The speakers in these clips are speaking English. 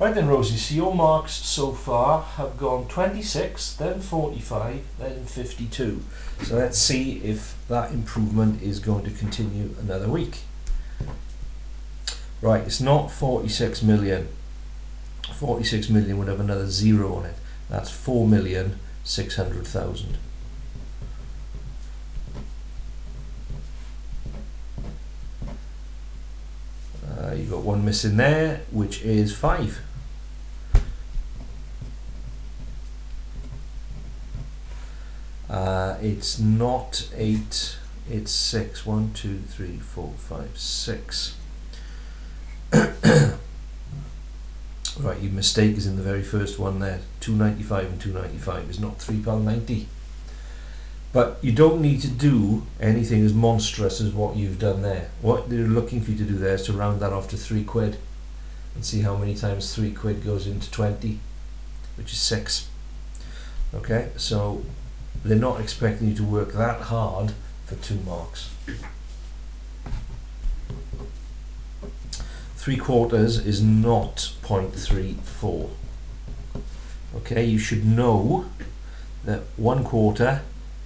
Right then Rosie, so your marks so far have gone 26, then 45, then 52. So let's see if that improvement is going to continue another week. Right, it's not 46 million. 46 million would have another zero on it. That's 4 million 600,000. Uh, you've got one missing there, which is 5. Uh, it's not 8, it's 6. 1, 2, 3, 4, 5, 6. right, your mistake is in the very first one there. 295 and 295 is not £3.90. But you don't need to do anything as monstrous as what you've done there. What they're looking for you to do there is to round that off to 3 quid and see how many times 3 quid goes into 20, which is 6. Okay, so they're not expecting you to work that hard for 2 marks. three quarters is not 0.34 okay you should know that one quarter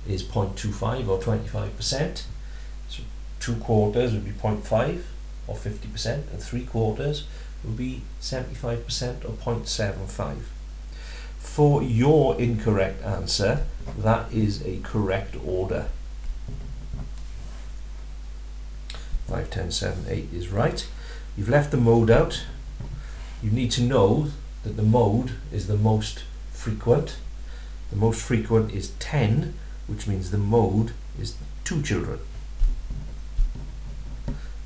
is 0.25 or 25 percent so two quarters would be 0.5 or 50 percent and three quarters would be 75 percent or 0.75 for your incorrect answer that is a correct order 5 10 7 8 is right You've left the mode out. You need to know that the mode is the most frequent. The most frequent is 10, which means the mode is two children.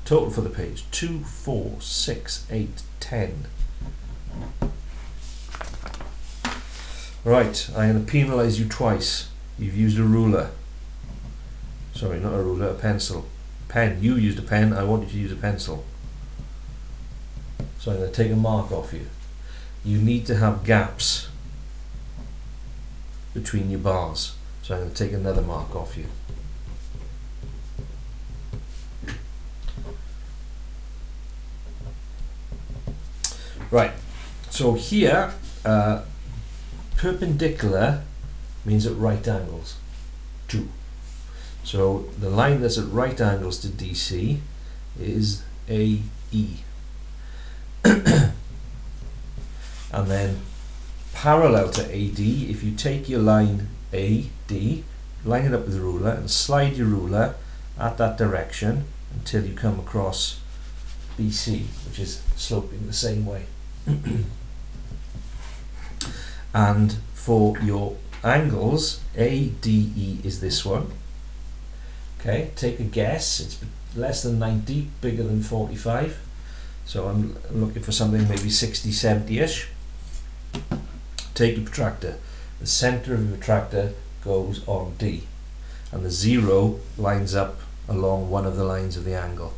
Total for the page, 2, 4, 6, 8, 10. Right, I'm going to penalise you twice. You've used a ruler. Sorry, not a ruler, a pencil. Pen. You used a pen, I want you to use a pencil. So I'm going to take a mark off you. You need to have gaps between your bars. So I'm going to take another mark off you. Right, so here, uh, perpendicular means at right angles, 2. So the line that's at right angles to DC is AE. and then parallel to AD, if you take your line AD, line it up with the ruler and slide your ruler at that direction until you come across BC, which is sloping the same way. and for your angles, ADE is this one. Okay, take a guess, it's less than 90, bigger than 45. So I'm looking for something maybe 60, 70-ish. Take your protractor. The center of your tractor goes on D. And the zero lines up along one of the lines of the angle.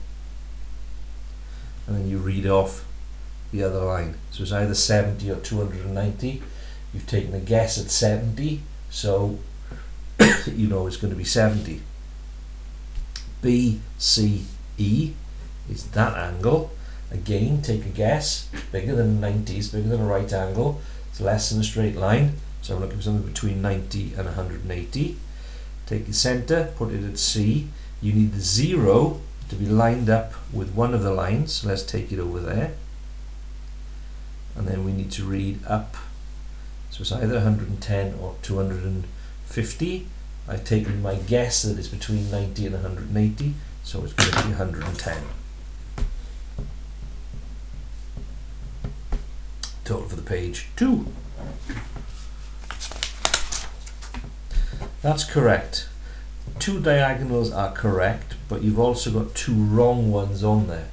And then you read off the other line. So it's either 70 or 290. You've taken a guess at 70, so you know it's going to be 70. B, C, E is that angle Again, take a guess. Bigger than 90 is bigger than a right angle. It's less than a straight line. So I'm looking for something between 90 and 180. Take the center, put it at C. You need the zero to be lined up with one of the lines. So let's take it over there. And then we need to read up. So it's either 110 or 250. I've taken my guess that it's between 90 and 180. So it's going to be 110. total for the page 2. That's correct. Two diagonals are correct, but you've also got two wrong ones on there.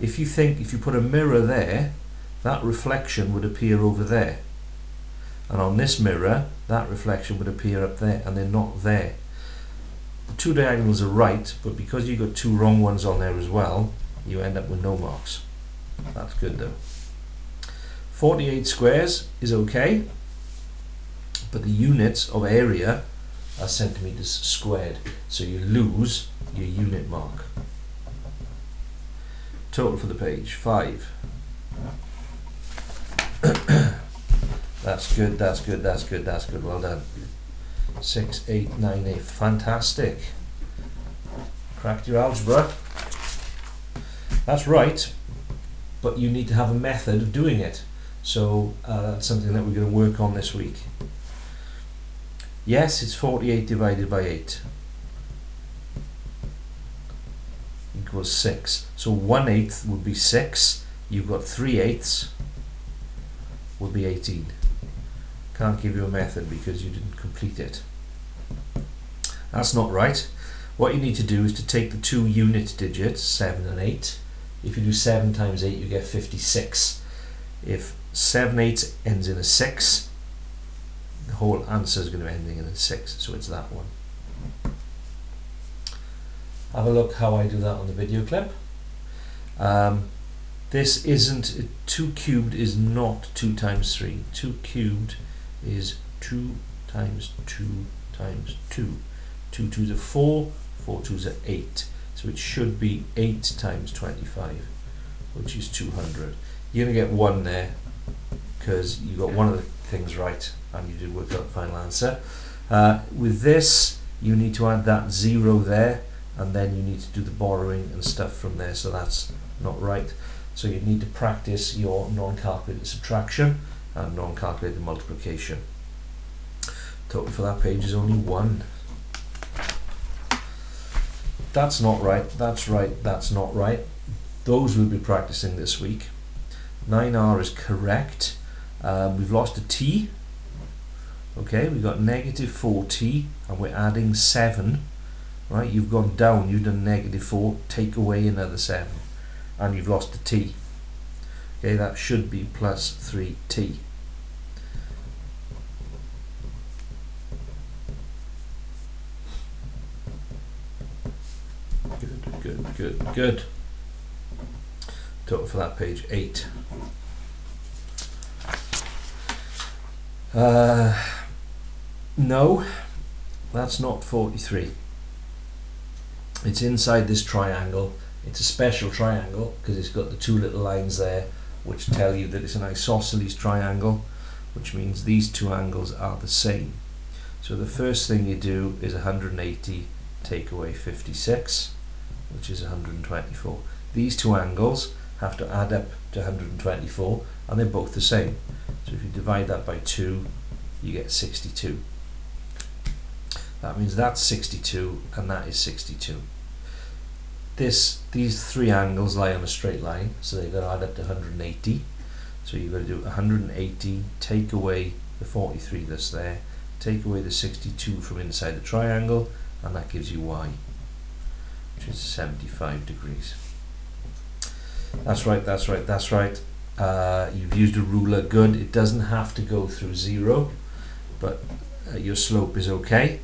If you think, if you put a mirror there, that reflection would appear over there. And on this mirror, that reflection would appear up there, and they're not there. The two diagonals are right, but because you've got two wrong ones on there as well, you end up with no marks. That's good though. 48 squares is okay, but the units of area are centimeters squared, so you lose your unit mark. Total for the page, 5. That's good, that's good, that's good, that's good. Well done. Six, eight, nine, eight. Fantastic. Cracked your algebra. That's right, but you need to have a method of doing it. So uh, that's something that we're going to work on this week. Yes, it's 48 divided by 8 equals 6. So 1 eighth would be 6. You've got 3 eighths would be 18. Can't give you a method because you didn't complete it. That's not right. What you need to do is to take the two unit digits, 7 and 8. If you do 7 times 8, you get 56. If 7 8 ends in a 6, the whole answer is going to be ending in a 6, so it's that one. Have a look how I do that on the video clip. Um, this isn't, 2 cubed is not 2 times 3. 2 cubed is 2 times 2 times 2. 2 2s are 4, 4 2s are 8. So it should be 8 times 25, which is 200. You're going to get 1 there because you got one of the things right and you did work out the final answer. Uh, with this, you need to add that 0 there and then you need to do the borrowing and stuff from there, so that's not right. So you need to practice your non-calculated subtraction and non-calculated multiplication. Total for that page is only 1 that's not right, that's right, that's not right. Those we'll be practicing this week. 9r is correct. Um, we've lost a t. Okay, we've got negative 4t and we're adding 7. Right, you've gone down, you've done negative 4, take away another 7. And you've lost a t. Okay, that should be plus 3t. good, good, good. Good. Total for that page, 8. Uh, no, that's not 43. It's inside this triangle. It's a special triangle because it's got the two little lines there which tell you that it's an isosceles triangle which means these two angles are the same. So the first thing you do is 180 take away 56 which is 124. These two angles have to add up to 124 and they're both the same. So if you divide that by 2 you get 62. That means that's 62 and that is 62. This, these three angles lie on a straight line so they've got to add up to 180. So you've got to do 180, take away the 43 that's there, take away the 62 from inside the triangle and that gives you y which is 75 degrees. That's right, that's right, that's right. Uh, you've used a ruler, good. It doesn't have to go through zero, but uh, your slope is okay.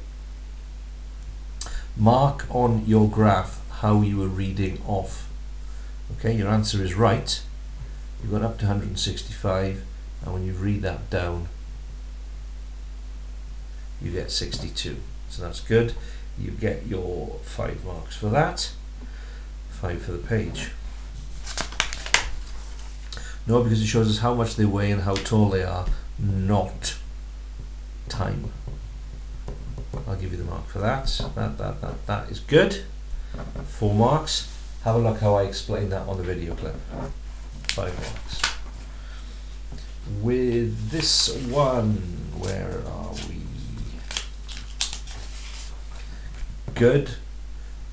Mark on your graph how you are reading off. Okay, your answer is right. You've got up to 165, and when you read that down, you get 62. So that's good you get your five marks for that, five for the page. No, because it shows us how much they weigh and how tall they are, not time. I'll give you the mark for that. That, that, that, that is good. Four marks. Have a look how I explain that on the video clip. Five marks. With this one, where are we? good.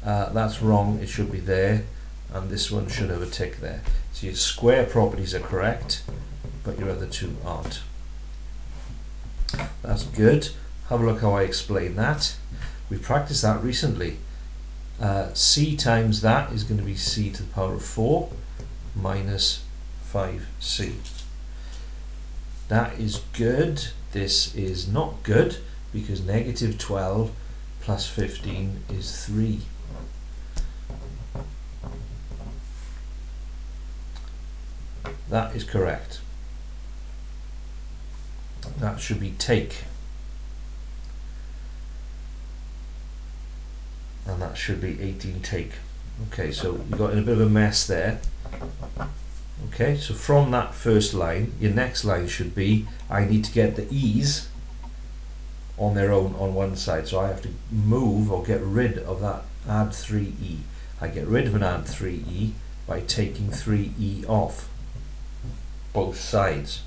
Uh, that's wrong, it should be there. And this one should have a tick there. So your square properties are correct, but your other two aren't. That's good. Have a look how I explain that. We practiced that recently. Uh, c times that is going to be c to the power of 4 minus 5c. That is good. This is not good because negative 12 plus 15 is 3. That is correct. That should be take. And that should be 18 take. Okay, so you got in a bit of a mess there. Okay, so from that first line, your next line should be I need to get the e's on their own on one side. So I have to move or get rid of that add 3e. I get rid of an add 3e by taking 3e off both sides.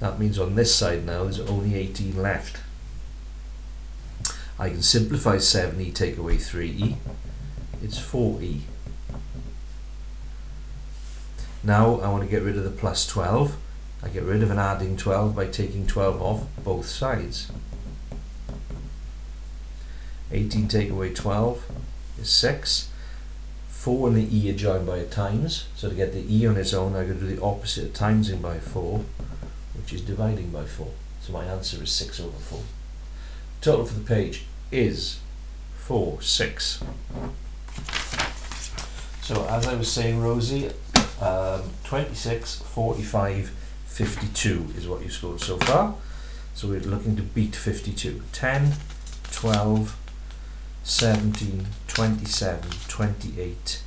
That means on this side now there's only 18 left. I can simplify 7e, take away 3e. It's 4e. Now I want to get rid of the plus 12. I get rid of an adding 12 by taking 12 off both sides. 18 take away 12 is 6. 4 and the e are joined by a times. So to get the e on its own, I to do the opposite of timesing by 4, which is dividing by 4. So my answer is 6 over 4. Total for the page is 4, 6. So as I was saying, Rosie, um, 26, 45, 52 is what you've scored so far. So we're looking to beat 52. 10, 12, 17, 27, 28,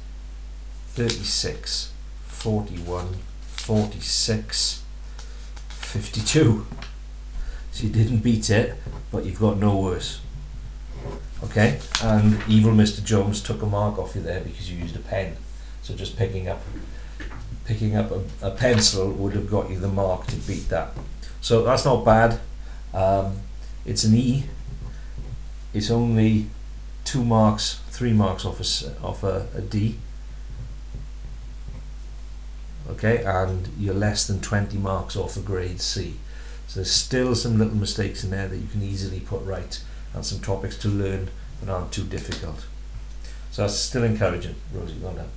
36, 41, 46, 52. So you didn't beat it, but you've got no worse. Okay, and evil Mr. Jones took a mark off you there because you used a pen. So just picking up picking up a, a pencil would have got you the mark to beat that. So that's not bad. Um, it's an E. It's only two marks, three marks off a, off a, a D. Okay, and you're less than 20 marks off a grade C. So there's still some little mistakes in there that you can easily put right and some topics to learn that aren't too difficult. So that's still encouraging, Rosie, well done.